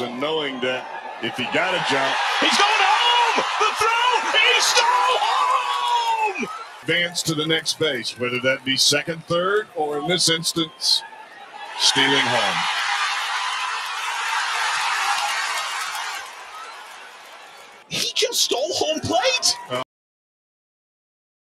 and knowing that if he got a jump, He's going home! The throw! He stole home! advance to the next base, whether that be second, third, or in this instance, stealing home. He just stole home?